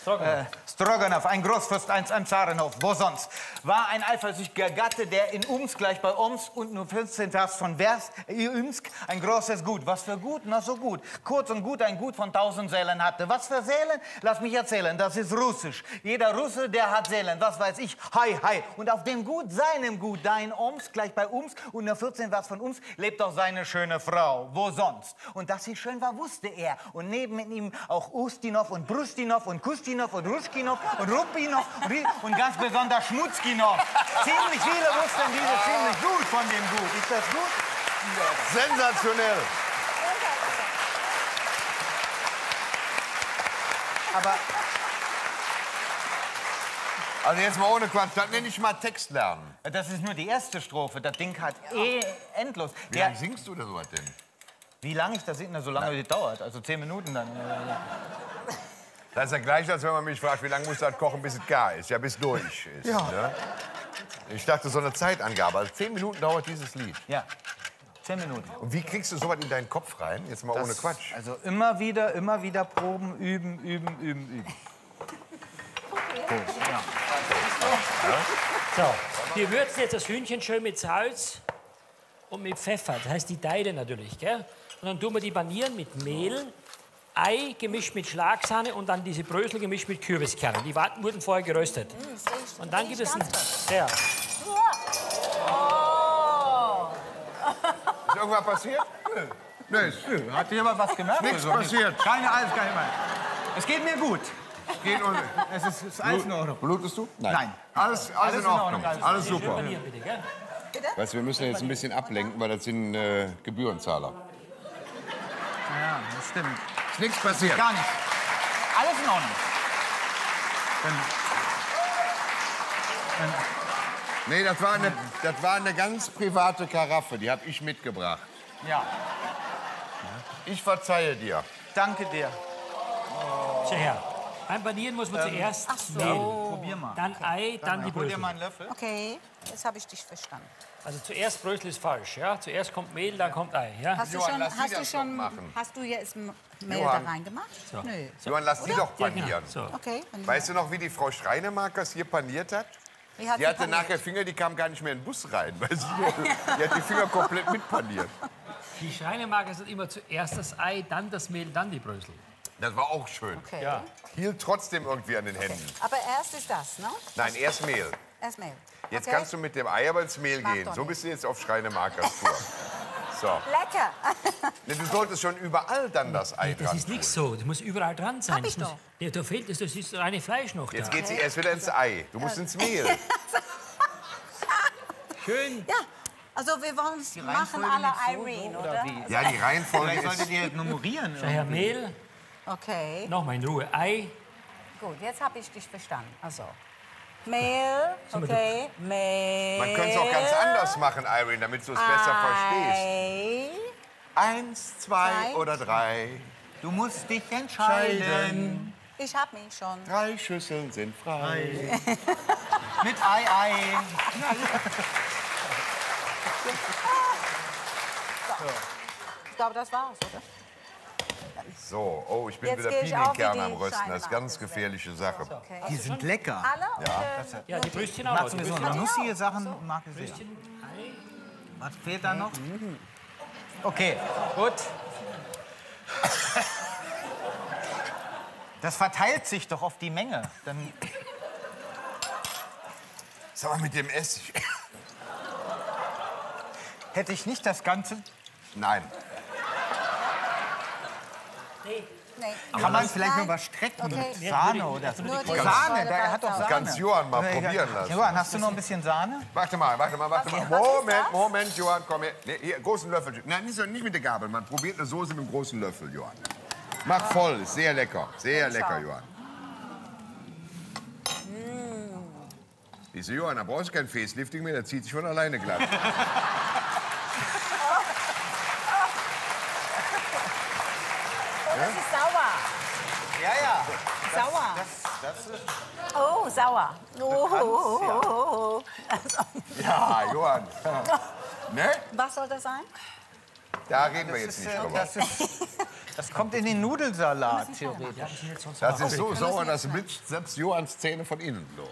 Stroganoff. Äh, Stroganoff, ein Großfürst, eins am Zarenhof, wo sonst, war ein eifersüchtiger Gatte, der in Ums gleich bei Oms und nur 14 Vers von Vers, äh, Umsk, ein großes Gut. Was für Gut? Na so gut. Kurz und gut, ein Gut von tausend Seelen hatte. Was für Seelen? Lass mich erzählen, das ist Russisch. Jeder Russe, der hat Seelen, was weiß ich. Hi, hi. Und auf dem Gut, seinem Gut, da in Oms, gleich bei Ums und nur 14 Vers von Ums, lebt auch seine schöne Frau. Wo sonst? Und dass sie schön war, wusste er. Und neben ihm auch Ustinov und Brustinov und Kustinov und Ruschkinov und Rupinov und ganz besonders Schmutzkinov. ziemlich viele wussten diese ziemlich gut von dem Gut. Ist das gut? Sensationell. Aber Also jetzt mal ohne Quatsch. Das nenne ich mal Text lernen. das ist nur die erste Strophe. Das Ding hat eh endlos. Wie Der, lange singst du denn sowas denn? wie lange ich das singe? Na, so lange das dauert. Also zehn Minuten dann. Das ist ja gleich, als wenn man mich fragt, wie lange muss das kochen, bis es gar ist. Ja, bis durch ist. Ja. Ne? Ich dachte, so eine Zeitangabe. Also zehn Minuten dauert dieses Lied. Ja, zehn Minuten. Und wie kriegst du sowas in deinen Kopf rein? Jetzt mal ohne Das- Quatsch. Also immer wieder, immer wieder proben, üben, üben, üben, üben. So, wir würzen jetzt das Hühnchen schön mit Salz und mit Pfeffer. Das heißt die Deide natürlich. Gell? Und dann tun wir die panieren mit Mehl, Ei gemischt mit Schlagsahne und dann diese Brösel gemischt mit Kürbiskernen. Die warten- wurden vorher geröstet. Und dann gibt es ein... Ja. Oh, irgendwas passiert? Nö. Nö, ist Hat aber was gemerkt? nichts Also, passiert. Keine, alles keine Meinung. Es geht mir gut. Geht und Es ist, ist alles in Ordnung. Blutest du? Nein. Alles, alles, in Ordnung. Alles super. Bitte, gell? Weißt wir müssen jetzt ein bisschen ablenken, weil das sind äh, Gebührenzahler. Ja, das stimmt. Nichts passiert. Gar nicht. Alles in Ordnung. Nee, das war, eine, das war eine ganz private Karaffe, die habe ich mitgebracht. Ja, Ich verzeihe dir. danke dir. Schau her. Beim Panieren muss man zuerst Ach so. Mehl, Probier mal. dann Ei, dann die Hol dir Brösel. mal einen Löffel. Okay, jetzt habe ich dich verstanden. Also zuerst Brösel ist falsch, ja? Zuerst kommt Mehl, dann kommt Ei, ja? Hast du Johann, schon, hast du schon, hast du jetzt Mehl Johann. da reingemacht? Nö. Johann, lass die doch Ja, genau. panieren. So. Okay. Weißt du noch, wie die Frau Schreinemakers hier paniert hat? Wie hat Die hatte paniert? nachher Finger, die kamen gar nicht mehr in den Bus rein. Weil sie, die hat die Finger komplett mitpaniert. Die Schreinemarke sind immer zuerst das Ei, dann das Mehl, dann die Brösel. Das war auch schön. Okay. Ja. Hielt trotzdem irgendwie an den Händen. Aber erst ist das, ne? Nein, erst Mehl. Erst Mehl. Jetzt okay. kannst du mit dem Ei aber ins Mehl Mach gehen. So bist du jetzt auf Schreinemakers Tour. [LAUGHS] So. Lecker. Ne, du solltest schon überall dann das Ei Das dran ist nicht so. Das muss überall dran sein. Hab ich das muss, doch. Ja, da fehlt es, das ist reine Fleisch noch Jetzt da. geht sie erst wieder ins Ei. Du musst ins Mehl. [LAUGHS] Schön. ja. Also wir wollen es machen so, Irene, so, oder? oder wie? Ja, die Reihenfolge Vielleicht solltet ihr nummerieren. Schau her, Mehl, Okay, nochmal in Ruhe. Ei, gut, jetzt habe ich dich verstanden. Also, Mehl, okay, Mehl. Man könnte es auch ganz anders machen, Irene, damit du es besser verstehst. Ei. Eins, zwei Zwei. oder drei. Du musst dich entscheiden. Ich habe mich schon. Drei Schüsseln sind frei. [LAUGHS] Mit Ei, Ei. [LAUGHS] Ich glaube, das war's, oder? So, oh, ich bin Jetzt wieder gehe ich auf wie Pinienkerne die am Rösten. Das ist ganz Scheinmarke. gefährliche Sache. Okay. Die sind lecker. Alle? Ja. ja, die Bröstchen auch. Magst du Die mir so nussige Sachen? Mag ich sehr. Was fehlt da noch? Okay, gut. Das verteilt sich doch auf die Menge. Dann Sag mal mit dem Essig. hätte ich nicht das Ganze. Nein. Nee. Kann man vielleicht Nein. noch was strecken Okay. mit Sahne oder so? Nur Sahne, der hat doch. Sahne. Kannst Johann mal probieren lassen. Johann, hast du noch ein bisschen Sahne? Warte mal, warte mal, warte mal. Was ist Moment? Moment, Johann, komm her. Nee, hier, großen Löffel. Nein, nicht, so, nicht mit der Gabel. Man probiert eine Soße mit einem großen Löffel, Johann. Mach voll, ist sehr lecker. Sehr lecker, Johann. Siehst du, Johann, da brauchst du kein Facelifting mehr, der zieht sich von alleine glatt. [LAUGHS] Oh, das ist sauer. Ja, ja. Sauer. Das ist Oh, sauer. Oh, oh, oh, oh. Also, Ja, Johann. Ne? was soll das sein? Da reden wir jetzt nicht drüber. das, ist, das kommt in den Nudelsalat, theoretisch. Jetzt Das ist so sauer, das blitzt selbst Johanns Zähne von innen. So.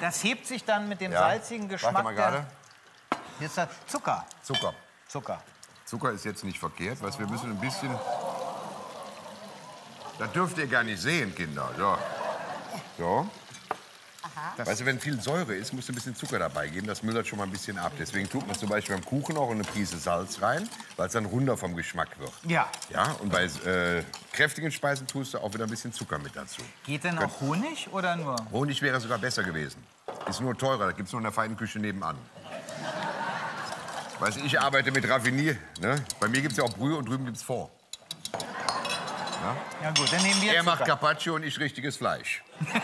Das hebt sich dann mit dem Ja. salzigen Geschmack Warte mal der... gerade. Da Zucker. Zucker. Zucker. Zucker ist jetzt nicht verkehrt, weil wir müssen ein bisschen. Das dürft ihr gar nicht sehen, Kinder. So. So. Weißt du, wenn viel Säure ist, musst du ein bisschen Zucker dabei geben. Das müllert schon mal ein bisschen ab. Deswegen tut man zum Beispiel beim Kuchen auch eine Prise Salz rein, weil es dann runder vom Geschmack wird. Ja. Ja, und bei äh, kräftigen Speisen tust du auch wieder ein bisschen Zucker mit dazu. Geht denn auch Honig oder nur? Honig wäre sogar besser gewesen. Ist nur teurer, da gibt es nur in der feinen Küche nebenan. Weißt du, ich arbeite mit Raffinier. Ne? Bei mir gibt es ja auch Brühe und drüben gibt es Fond. Ja gut, dann nehmen wir Er macht. Carpaccio und ich richtiges Fleisch. Und [LAUGHS] ich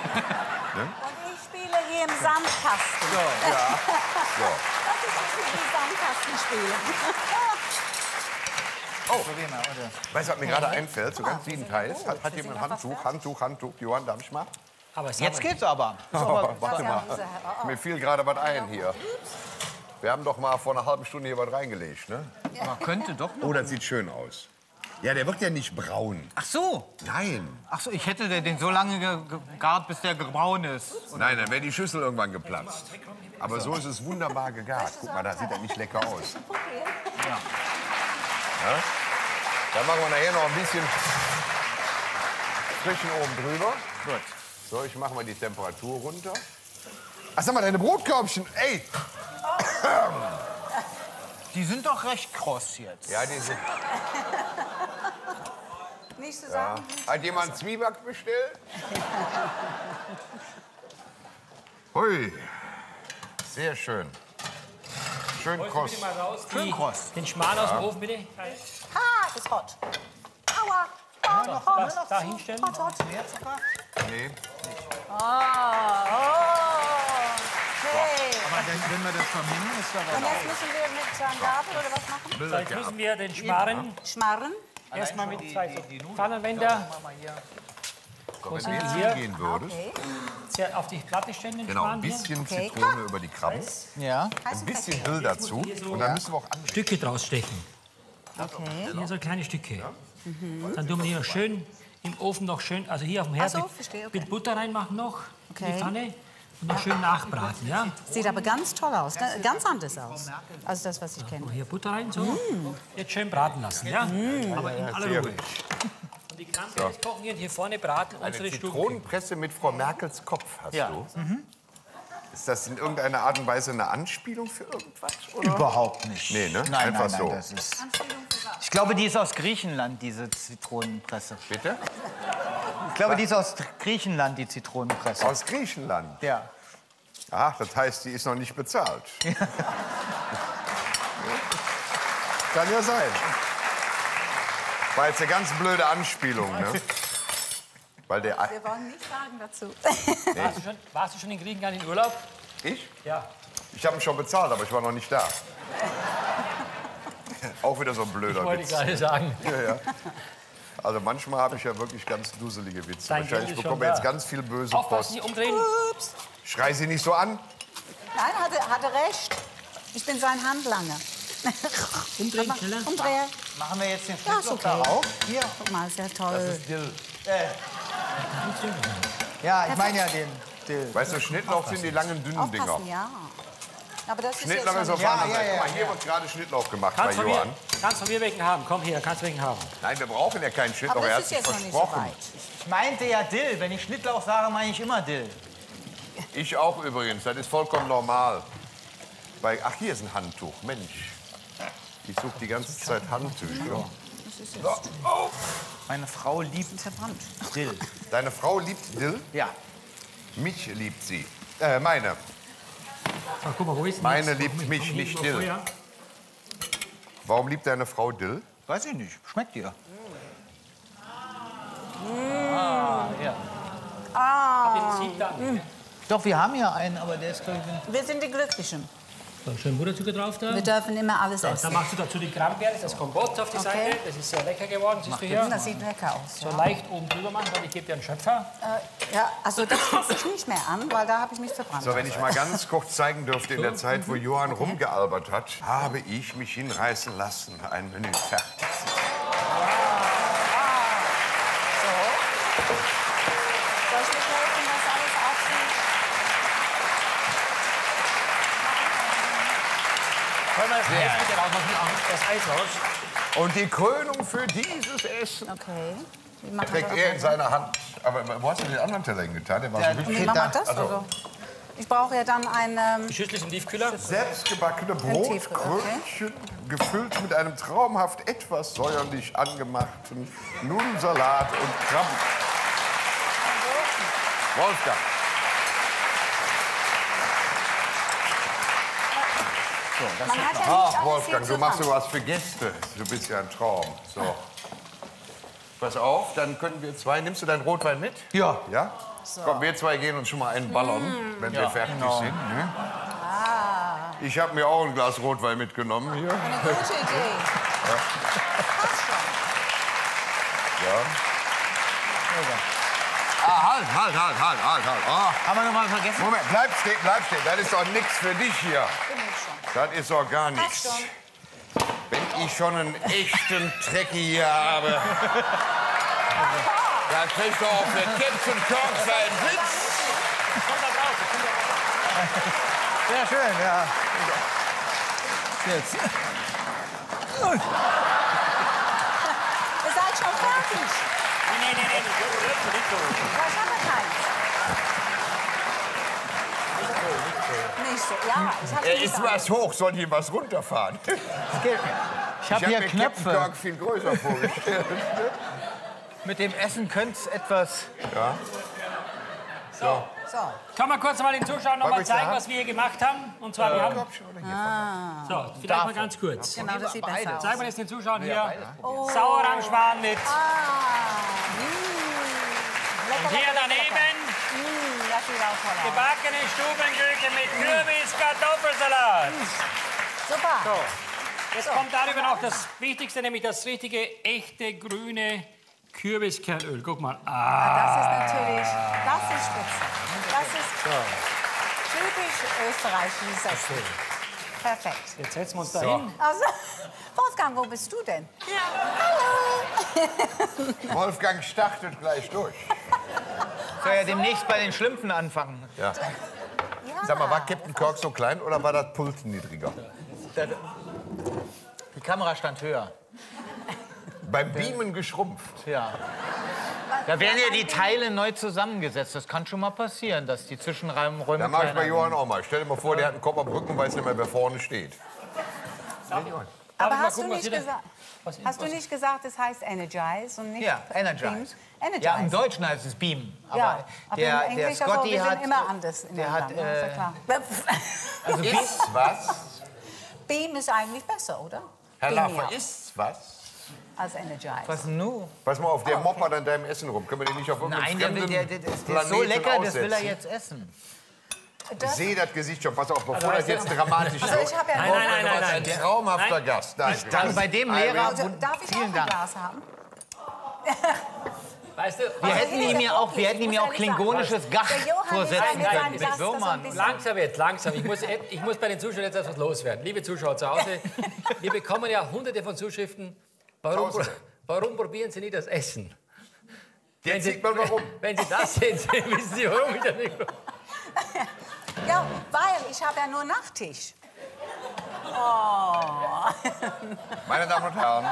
spiele hier im Sandkasten. So. [LAUGHS] Das ist im Sandkasten spielen. Probier mal, oder? Weißt du, was mir gerade einfällt, so ganz siebenteils? Hat, hat jemand Handtuch, Handtuch, Handtuch? Johann, darf ich mal? Aber es Jetzt geht's aber. [LAUGHS] Warte mal. Mir fiel gerade was ein hier. Wir haben doch mal vor einer halben Stunde hier was reingelegt, ne? Man könnte doch noch. Oh, das sieht schön aus. Ja, der wird ja nicht braun. Ach so. Nein. Ach so, ich hätte den so lange ge- gegart, bis der braun ist. Nein, dann wäre die Schüssel irgendwann geplatzt. Aber so ist es wunderbar gegart. Guck mal, da sieht er nicht lecker aus. Ja? Dann machen wir nachher noch ein bisschen frischen oben drüber. Gut. So, ich mache mal die Temperatur runter. Ach, sag mal, deine Brotkörbchen, ey, Die sind doch recht kross jetzt. Ja, die sind. Nicht Ja. sagen. Hat jemand Zwieback bestellt? [LAUGHS] Hui. Sehr schön. Schön kross. Schön kross. den Schmarrn aus dem Ofen, bitte. Ha, ist hot. Aua. Oh, noch hot. Das da hinstellen. Hot, hot. Nee. Ah, oh. Okay. Aber wenn wir das vermengen, ist da Und jetzt müssen wir mit Gabel oder was machen? So, jetzt müssen wir den Schmarrn Schmarren. Erstmal mit zwei so Pfannenwender So, wenn du jetzt die hier? hingehen würdest, Okay. auf die Platte stellen, genau, ein bisschen Okay. Zitrone über die Krabben, Ja. ein bisschen Dill dazu und dann müssen wir auch an. Stücke draus stechen. Okay. Hier so kleine Stücke. Dann tun wir hier schön im Ofen noch schön, also hier auf dem Herd so, okay. mit Butter reinmachen noch in die. Pfanne und noch schön nachbraten, ja? Sieht aber ganz toll aus. ga- Ganz anders aus. Also das, was ich kenne. Hier Butter rein, so. Jetzt schön braten lassen, ja? Aber in aller Ruhe. gut. [LAUGHS] Und die Krampe jetzt kochen wir und hier vorne braten Eine unsere Stücke. Zitronenpresse mit Frau Merkels Kopf hast Ja. du. Ist das in irgendeiner Art und Weise eine Anspielung für irgendwas? Oder? Überhaupt nicht. Nee, ne? Nein, Einfach nein, nein, so. das ist. Ich glaube, die ist aus Griechenland, diese Zitronenpresse. Bitte? Ich glaube, die ist aus Griechenland, die Zitronenpresse. Aus Griechenland. Ja. Ach, das heißt, die ist noch nicht bezahlt. [LAUGHS] Kann ja sein. War jetzt eine ganz blöde Anspielung, ne? Weil der. Wir wollen nichts sagen dazu. Warst du, schon, warst du schon in Griechenland in Urlaub? Ich? Ja. Ich habe ihn schon bezahlt, aber ich war noch nicht da. [LAUGHS] Auch wieder so ein blöder Wollte ich Witz. gerade sagen. Ja, ja. Also manchmal habe ich ja wirklich ganz duselige Witze. Dein Geld Wahrscheinlich ist bekommen wir jetzt ganz viel böse Aufpassen, Post. umdrehen. Ups. Schrei sie nicht so an. Nein, hatte, hatte recht. Ich bin sein Handlanger. [LAUGHS] Umdrehen, schneller. Umdrehen. Machen wir jetzt den Ja, ist Schnittlauch okay. da auch? Hier. Guck mal, ist ja toll. Dill. Äh. Ja, ich meine ja den Dill. Weißt du, Schnittlauch sind die langen, dünnen Dinger. Aufpassen, ja. Aber das ist jetzt Schnittlauch ist auf nicht- der Ja, anderen ja, Seite. Guck mal, hier wird gerade Schnittlauch gemacht bei Kannst von, mir, Johann. kannst von mir welchen haben. Komm hier, kannst welchen haben. Nein, wir brauchen ja keinen Schnittlauch. Aber Er das hat ist jetzt noch nicht so versprochen. weit. Ich meinte ja Dill. Wenn ich Schnittlauch sage, meine ich immer Dill. Ich auch übrigens. Das ist vollkommen normal. Bei, ach, hier ist ein Handtuch. Mensch. Ich suche die ganze Zeit Handtücher. So. Oh. Meine Frau liebt Dill. Deine Frau liebt Dill? Ja. Mich liebt sie. Äh, meine. So, guck mal, wo ist Meine jetzt? liebt mich nicht Dill. Warum liebt deine Frau Dill? Weiß ich nicht. Schmeckt dir. Appetit dann. Doch, wir haben ja einen, aber der ist, glaube ich... Wir sind die Glücklichen. So, schön Butterzucker drauf da. Wir dürfen immer alles Dann essen. machst du dazu die Cranberries, das Kompott auf die Okay. Seite. Das ist sehr lecker geworden, siehst du hier. Das sieht lecker aus. So leicht oben drüber machen, weil ich gebe dir einen Schöpfer. Äh, ja, also das fasse ich nicht mehr an, weil da habe ich mich verbrannt. So, wenn ich mal ganz kurz zeigen dürfte, in der Zeit, wo Johann rumgealbert hat, habe ich mich hinreißen lassen, ein Menü fertig. Soll ich mithelfen, das alles aufzunehmen? Können wir das Eis bitte rausmachen? Das Eis raus. Und die Krönung für dieses Essen Okay. Trägt er in seiner Hand. Aber wo hast du den anderen Teller hingetan? Der war so Wie wir das? Also- Also, ich brauche ja dann ein... Ähm, Schüssel im Tiefkühler. selbstgebackene Brotkrönchen, gefüllt mit einem traumhaft etwas säuerlich angemachten Nudelsalat und Krabben. Wolfgang. Man hat ja Ach, Wolfgang, du machst sowas für Gäste. Du bist ja ein Traum. So. Pass auf, dann können wir zwei. Nimmst du deinen Rotwein mit? Ja. Ja? Komm, wir zwei gehen uns schon mal einen ballern, Mm. wenn wir fertig genau. sind. Ne? Ah. Ich habe mir auch ein Glas Rotwein mitgenommen hier. Eine gute [LAUGHS] Idee. Passt schon. Ja. Ah, halt, halt, halt, halt, halt, halt. Ah, Haben wir noch mal vergessen? Moment, bleib stehen, bleib stehen. Das ist doch nichts für dich hier. Das ist doch gar nichts. Wenn ich schon einen echten Trecki hier habe, dann kriegt doch auf der Captain Kirk seinen Sitz. Sehr schön, ja. Jetzt. Ihr seid schon fertig. Nee, nee, nee, nee, nicht so, nicht so. Ja, ich habe keins. Nicht so. Ja, ich habe Er ist was hoch, soll ich ihm was runterfahren? [LAUGHS] Ich Ich habe habe hier Knöpfe. Kirk viel größer vorgestellt. [LAUGHS] Mit dem Essen könnte es etwas... So. Kann man kurz mal den Zuschauern noch mal zeigen, was wir hier gemacht haben? Und zwar, wir haben... So, vielleicht mal ganz kurz. Genau, das sieht besser aus. Zeigen wir jetzt den Zuschauern hier Sauerrahmschwan mit Ah, mm. Lecker, Und hier lecker, daneben gebackene Stubengrüße mit Kürbis-Kartoffelsalat. Super. Jetzt kommt darüber noch das Wichtigste, nämlich das richtige, echte, grüne Kürbiskernöl. Guck mal. Ah, Das ist natürlich, das ist spitze. Das ist typisch österreichisches Essen. Perfekt. jetzt setzen wir uns da hin. Also, Wolfgang, wo bist du denn? [LAUGHS] Wolfgang startet gleich durch. Soll ja demnächst bei den Schlümpfen anfangen. Ja. Ja. Sag mal, war Captain Kirk so klein oder war das Pult niedriger? Die Kamera stand höher. Beim Beamen geschrumpft. Ja. Da werden ja die Teile neu zusammengesetzt. Das kann schon mal passieren, dass die Zwischenräume Da mache ich bei Johann auch mal. Stell dir mal vor, der hat einen Kopf am Rücken, weiß nicht mehr, wer vorne steht. Darf Aber hast du gucken, was nicht gesagt, was- hast du nicht gesagt, es heißt Energize und nicht Ja, Energize. Beam? Energize. Ja, im Deutschen heißt es Beam. Aber Ja, aber der, im der Englisch, also, Scotty sind hat. immer anders in der hat, ne? ist ja äh, klar. also Ist was? Beam ist eigentlich besser, oder? Herr Laffer, ist was? Als Energize. was nu? Pass mal auf, der moppert an deinem Essen rum. Können wir den nicht auf irgendeinem Nein, der, will- fremden der, der, der ist so lecker, das will er aussetzen? jetzt essen. Ich Das, sehe das Gesicht schon. Pass auf, bevor das jetzt dramatisch also wird. ich habe ja Nein, nur- nein, nein, nein, Ein nein. traumhafter Gast. Danke. Also bei dem Lehrer, Also, darf ich auch vielen ein Dank. Glas haben? Weißt du, Wir hätten ist ihm ja auch, wir hätten ihm ja auch klingonisches Gach Der ist vorsetzen können. Mit so Würmern. Langsam jetzt, langsam. Ich muss, ich muss bei den Zuschauern jetzt etwas loswerden. Liebe Zuschauer zu Hause, [LAUGHS] wir bekommen ja hunderte von Zuschriften. Warum, warum probieren Sie nie das Essen? Jetzt sieht man warum. [LAUGHS] Wenn Sie das [LAUGHS] sehen, wissen Sie, warum ich das nicht Ja, weil ich habe ja nur Nachtisch. Meine Damen und Herren,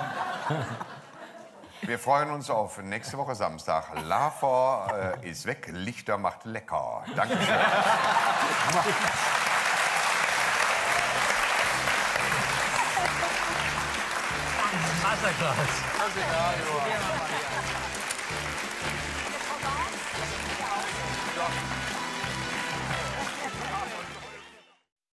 wir freuen uns auf nächste Woche Samstag. Lava äh, ist weg, Lichter macht lecker. Dankeschön. [LAUGHS] Masterclass. That's it, now you are.